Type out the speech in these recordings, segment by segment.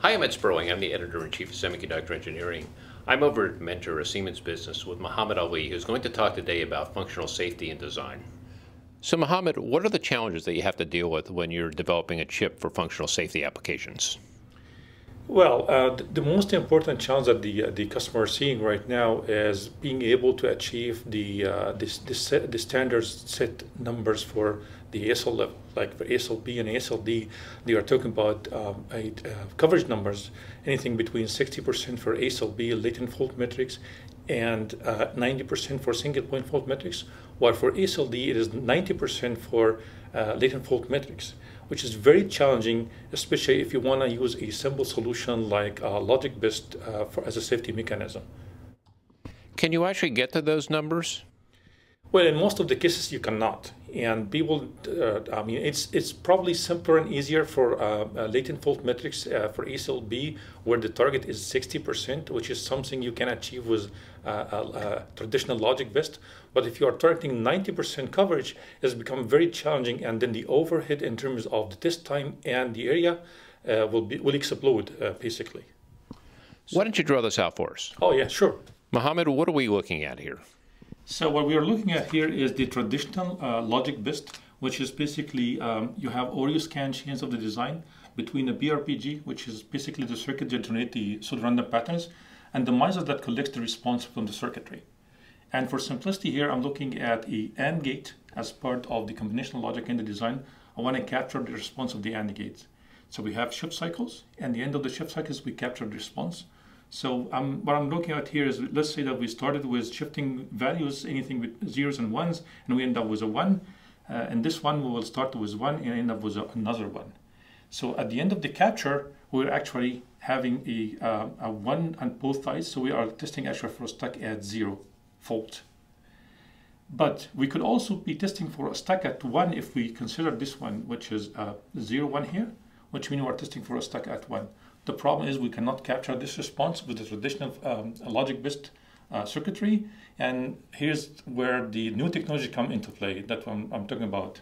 Hi, I'm Ed Sperling. I'm the editor-in-chief of Semiconductor Engineering. I'm over at Mentor, a Siemens business, with Mohammed Ali, who's going to talk today about functional safety and design. So, Mohammed, what are the challenges that you have to deal with when you're developing a chip for functional safety applications? Well, uh, the, the, most important challenge that the uh, the customer is seeing right now is being able to achieve the uh, the standards set numbers for the ASIL level. Like for ASIL B and ASIL D, they are talking about um, a, uh, coverage numbers anything between 60% for ASIL B latent fault metrics and 90% uh, for single point fault metrics, while for ASIL D it is 90% for uh, latent fault metrics which is very challenging, especially if you want to use a simple solution like uh, logic-BIST uh, as a safety mechanism. Can you actually get to those numbers? Well, in most of the cases, you cannot. And people, uh, I mean, it's it's probably simpler and easier for uh, uh, latent fault metrics uh, for ASIL B, where the target is 60%, which is something you can achieve with uh, traditional logic BIST. But if you are targeting 90% coverage, it's become very challenging, and then the overhead in terms of the test time and the area uh, will be will explode basically. Why don't you draw this out for us? Oh yeah, sure. Mohammed, what are we looking at here? So what we are looking at here is the traditional uh, logic BIST, which is basically um, you have Oreo scan chains of the design between a PRPG, which is basically the circuit that generate the pseudo-random patterns, and the MISR that collects the response from the circuitry. And for simplicity here, I'm looking at a AND gate as part of the combinational logic in the design. I want to capture the response of the AND gates. So we have shift cycles, and the end of the shift cycles, we capture the response. So um, what I'm looking at here is, let's say that we started with shifting values, anything with zeros and ones, and we end up with a one. Uh, and this one, we will start with one and end up with a, another one. So at the end of the capture, we're actually having a, uh, a one on both sides. So we are testing actually for a stuck at zero fault. But we could also be testing for a stuck at one if we consider this one, which is uh, zero one here, which means we're testing for a stuck at one. The problem is we cannot capture this response with the traditional um, logic-BIST uh, circuitry. And here's where the new technology come into play that I'm, I'm talking about.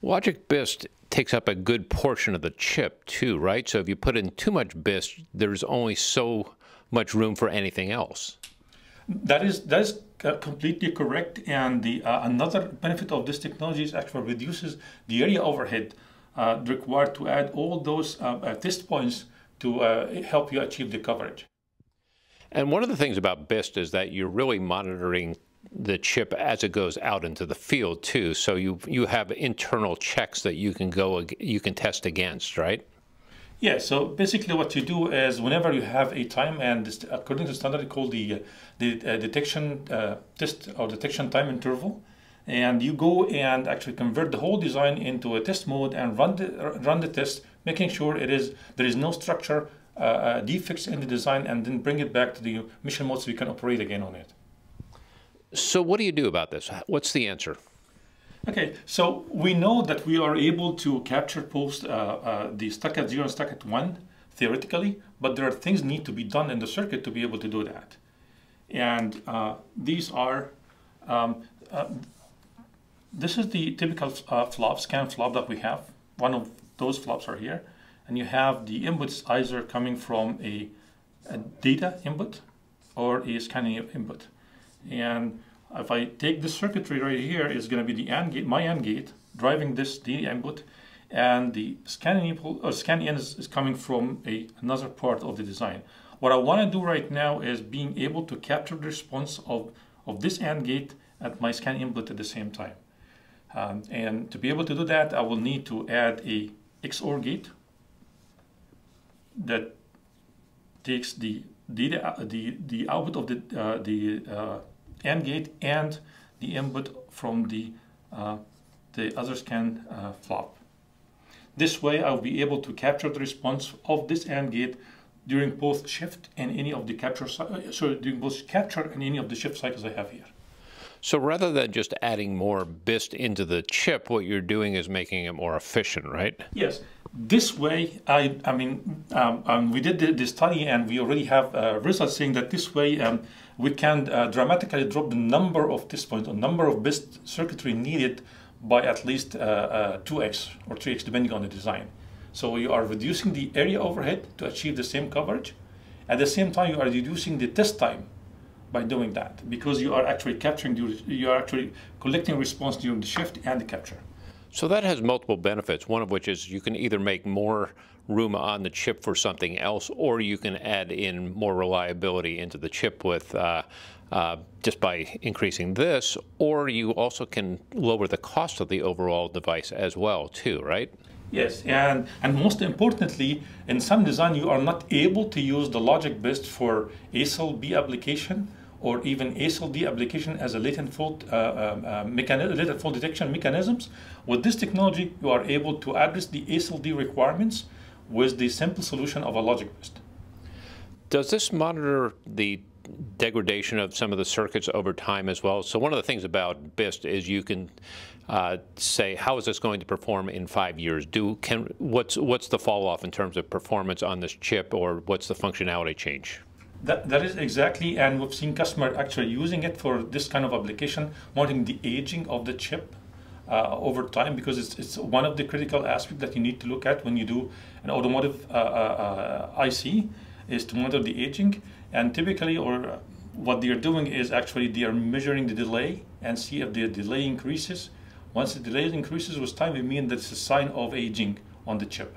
Logic BIST takes up a good portion of the chip too, right? So if you put in too much BIST, there's only so much room for anything else. That is that is completely correct. And the uh, another benefit of this technology is actually reduces the area overhead required to add all those uh, uh, test points to help you achieve the coverage. And one of the things about BIST is that you're really monitoring the chip as it goes out into the field too. So you you have internal checks that you can go you can test against, right? Yeah. So basically, what you do is whenever you have a time, and this, according to standard, called the the uh, detection uh, test or detection time interval and you go and actually convert the whole design into a test mode and run the run the test, making sure it is there is no structure uh, uh, defects in the design, and then bring it back to the mission mode so we can operate again on it. So what do you do about this? What's the answer? Okay, so we know that we are able to capture post uh, uh, the stuck at zero and stuck at one theoretically, but there are things need to be done in the circuit to be able to do that. And uh, these are um, uh, this is the typical uh, flop, scan flop that we have. One of those flops are here. And you have the inputs either coming from a, a data input or a scanning input. And if I take this circuitry right here, is going to be the AND gate, my AND gate, driving this D input, and the scanning input or scan in is, is coming from a, another part of the design. What I want to do right now is being able to capture the response of, of this AND gate at my scan input at the same time. Um, and to be able to do that, I will need to add a XOR gate that takes the uh, the, the output of the, uh, the uh, AND gate and the input from the, uh, the other scan uh, flop. This way, I'll be able to capture the response of this AND gate during both shift and any of the capture, uh, sorry, during both capture and any of the shift cycles I have here. So rather than just adding more BIST into the chip, what you're doing is making it more efficient, right? Yes. This way, I, I mean, um, um, we did the, the, study and we already have uh, results saying that this way um, we can uh, dramatically drop the number of test points, or number of BIST circuitry needed by at least uh, 2x uh, or 3x depending on the design. So you are reducing the area overhead to achieve the same coverage. At the same time, you are reducing the test time by doing that because you are actually capturing, you are actually collecting response during the shift and the capture. So that has multiple benefits, one of which is you can either make more room on the chip for something else, or you can add in more reliability into the chip with uh, uh, just by increasing this, or you also can lower the cost of the overall device as well, too, right? Yes, and, and most importantly, in some design, you are not able to use the logic BIST for ASIL B application or even ASIL-D application as a latent fault, uh, um, uh, latent fault detection mechanisms. With this technology, you are able to address the ASIL-D requirements with the simple solution of a logic BIST. Does this monitor the degradation of some of the circuits over time as well? So one of the things about BIST is you can uh, say, how is this going to perform in five years? Do can what's what's the fall off in terms of performance on this chip, or what's the functionality change? That, that is exactly, and we've seen customers actually using it for this kind of application, monitoring the aging of the chip uh, over time, because it's, it's one of the critical aspects that you need to look at when you do an automotive uh, uh, uh IC, is to monitor the aging. And typically, or what they are doing is actually they are measuring the delay and see if the delay increases. Once the delay increases with time, it means that it's a sign of aging on the chip.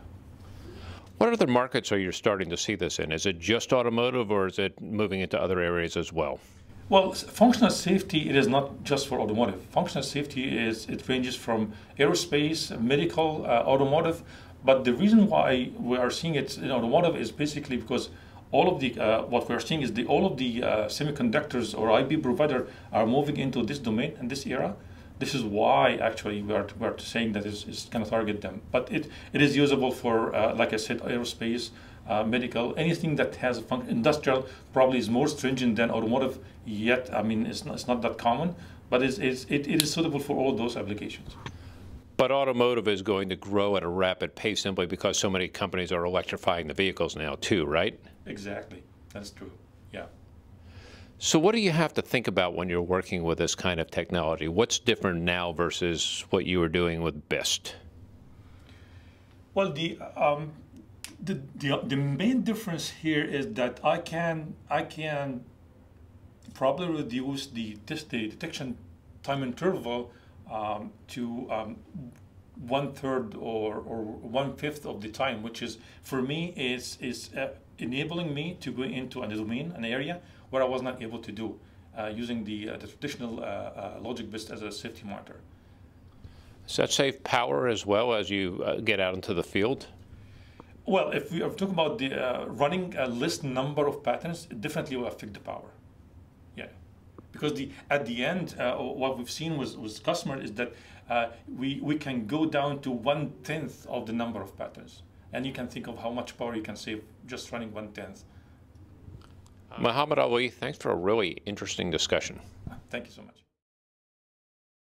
What other markets are you starting to see this in? Is it just automotive or is it moving into other areas as well? Well, functional safety, it is not just for automotive. Functional safety is, it ranges from aerospace, medical, uh, automotive. But the reason why we are seeing it in automotive is basically because all of the, uh, what we're seeing is the, all of the uh, semiconductors or IP provider are moving into this domain and this era this is why actually we are, we are saying that it's is going to target them. But it, it is usable for, uh, like I said, aerospace, uh, medical, anything that has. Industrial probably is more stringent than automotive yet. I mean, it's not, it's not that common, but it's, it's, it, it is suitable for all those applications. But automotive is going to grow at a rapid pace simply because so many companies are electrifying the vehicles now too, right? Exactly. That's true. Yeah. So what do you have to think about when you're working with this kind of technology? What's different now versus what you were doing with BIST? Well, the, um, the, the, the main difference here is that I can, I can probably reduce the, the detection time interval um, to um, one third or, or one fifth of the time, which is for me is is uh, enabling me to go into a domain, an area where I was not able to do uh, using the, uh, the traditional uh, uh, logic BIST as a safety monitor. Does that save power as well as you uh, get out into the field? Well, if we are talking about the running a list number of patterns, it definitely will affect the power. Yeah, because the at the end, what we've seen with with customer is that we we can go down to one tenth of the number of patterns and you can think of how much power you can save just running one tenth. Mohammed Ali, thanks for a really interesting discussion. Thank you so much.